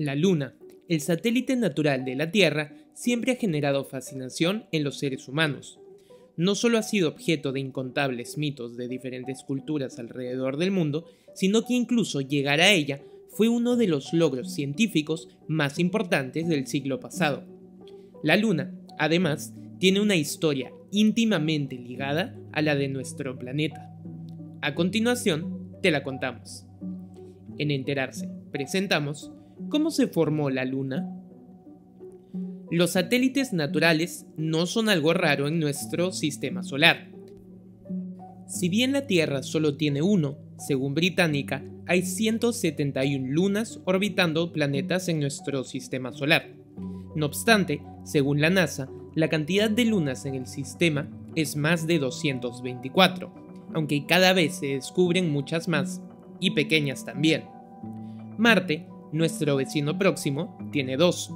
La Luna, el satélite natural de la Tierra, siempre ha generado fascinación en los seres humanos. No solo ha sido objeto de incontables mitos de diferentes culturas alrededor del mundo, sino que incluso llegar a ella fue uno de los logros científicos más importantes del siglo pasado. La Luna, además, tiene una historia íntimamente ligada a la de nuestro planeta. A continuación, te la contamos. En Enterarse, presentamos ¿Cómo se formó la Luna? Los satélites naturales no son algo raro en nuestro sistema solar. Si bien la Tierra solo tiene uno, según Británica, hay 171 lunas orbitando planetas en nuestro sistema solar. No obstante, según la NASA, la cantidad de lunas en el sistema es más de 224, aunque cada vez se descubren muchas más, y pequeñas también. Marte nuestro vecino próximo tiene 2,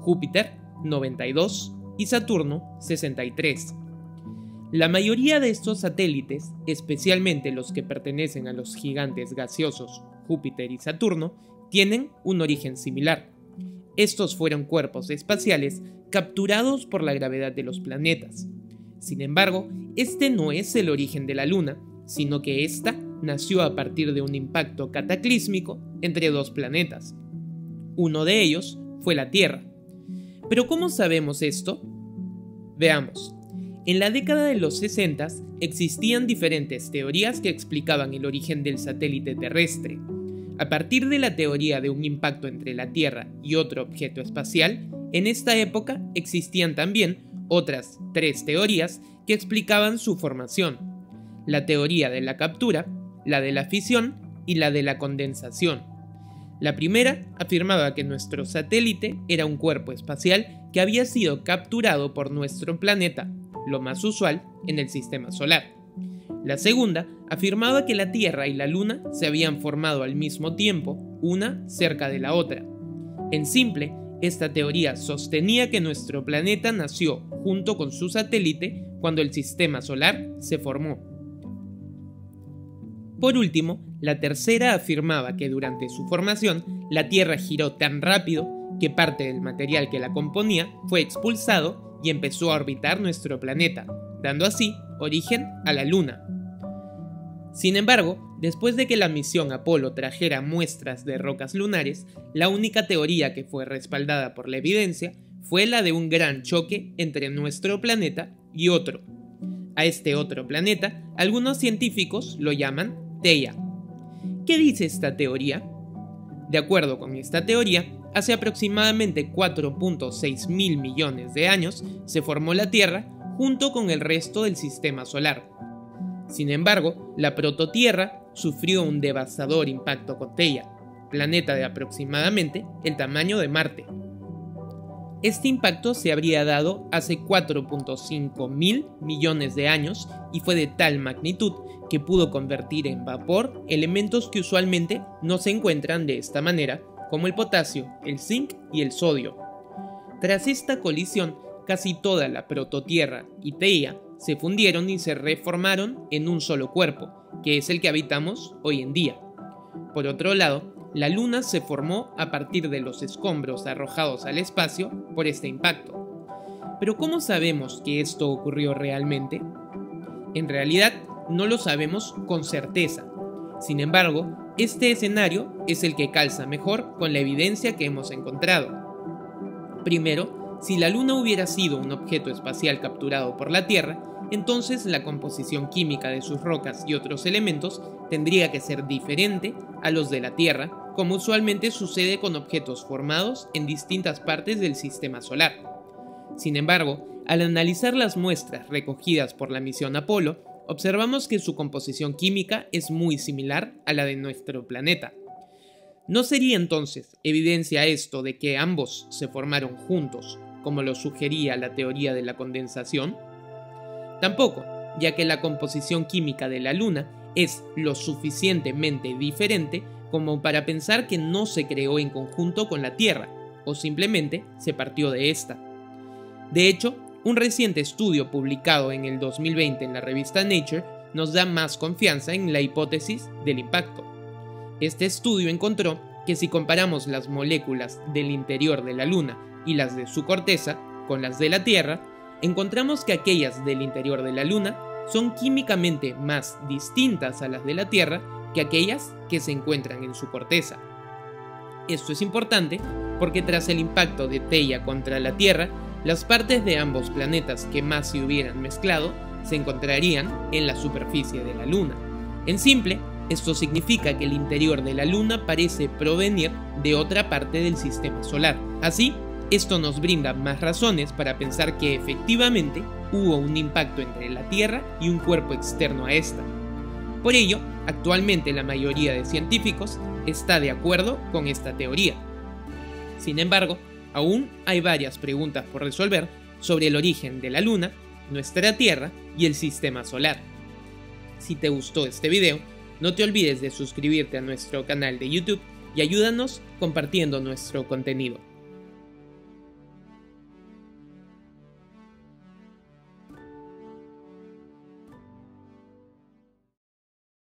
Júpiter 92 y Saturno 63. La mayoría de estos satélites, especialmente los que pertenecen a los gigantes gaseosos Júpiter y Saturno, tienen un origen similar. Estos fueron cuerpos espaciales capturados por la gravedad de los planetas. Sin embargo, este no es el origen de la Luna, sino que ésta nació a partir de un impacto cataclísmico entre dos planetas. Uno de ellos fue la Tierra. Pero ¿cómo sabemos esto? Veamos. En la década de los 60 existían diferentes teorías que explicaban el origen del satélite terrestre. A partir de la teoría de un impacto entre la Tierra y otro objeto espacial, en esta época existían también otras tres teorías que explicaban su formación. La teoría de la captura, la de la fisión y la de la condensación. La primera afirmaba que nuestro satélite era un cuerpo espacial que había sido capturado por nuestro planeta, lo más usual en el sistema solar. La segunda afirmaba que la Tierra y la Luna se habían formado al mismo tiempo, una cerca de la otra. En simple, esta teoría sostenía que nuestro planeta nació junto con su satélite cuando el sistema solar se formó. Por último, la tercera afirmaba que durante su formación la Tierra giró tan rápido que parte del material que la componía fue expulsado y empezó a orbitar nuestro planeta, dando así origen a la Luna. Sin embargo, después de que la misión Apolo trajera muestras de rocas lunares, la única teoría que fue respaldada por la evidencia fue la de un gran choque entre nuestro planeta y otro. A este otro planeta, algunos científicos lo llaman Teia. ¿Qué dice esta teoría? De acuerdo con esta teoría, hace aproximadamente 4.6 mil millones de años se formó la Tierra junto con el resto del sistema solar. Sin embargo, la prototierra sufrió un devastador impacto con Teia, planeta de aproximadamente el tamaño de Marte. Este impacto se habría dado hace 4.5 mil millones de años y fue de tal magnitud que pudo convertir en vapor elementos que usualmente no se encuentran de esta manera, como el potasio, el zinc y el sodio. Tras esta colisión, casi toda la prototierra y Teia se fundieron y se reformaron en un solo cuerpo, que es el que habitamos hoy en día. Por otro lado, la Luna se formó a partir de los escombros arrojados al espacio por este impacto. Pero ¿cómo sabemos que esto ocurrió realmente? En realidad, no lo sabemos con certeza. Sin embargo, este escenario es el que calza mejor con la evidencia que hemos encontrado. Primero, si la Luna hubiera sido un objeto espacial capturado por la Tierra, entonces la composición química de sus rocas y otros elementos tendría que ser diferente a los de la Tierra, como usualmente sucede con objetos formados en distintas partes del sistema solar. Sin embargo, al analizar las muestras recogidas por la misión Apolo, observamos que su composición química es muy similar a la de nuestro planeta. ¿No sería entonces evidencia esto de que ambos se formaron juntos, como lo sugería la teoría de la condensación? Tampoco, ya que la composición química de la Luna es lo suficientemente diferente como para pensar que no se creó en conjunto con la Tierra, o simplemente se partió de esta. De hecho, un reciente estudio publicado en el 2020 en la revista Nature nos da más confianza en la hipótesis del impacto. Este estudio encontró que si comparamos las moléculas del interior de la Luna y las de su corteza con las de la Tierra, encontramos que aquellas del interior de la Luna son químicamente más distintas a las de la Tierra que aquellas que se encuentran en su corteza. Esto es importante porque tras el impacto de Teia contra la Tierra, las partes de ambos planetas que más se hubieran mezclado se encontrarían en la superficie de la Luna. En simple, esto significa que el interior de la Luna parece provenir de otra parte del sistema solar. Así, esto nos brinda más razones para pensar que efectivamente hubo un impacto entre la Tierra y un cuerpo externo a esta. Por ello, actualmente la mayoría de científicos está de acuerdo con esta teoría. Sin embargo, aún hay varias preguntas por resolver sobre el origen de la Luna, nuestra Tierra y el sistema solar. Si te gustó este video, no te olvides de suscribirte a nuestro canal de YouTube y ayúdanos compartiendo nuestro contenido.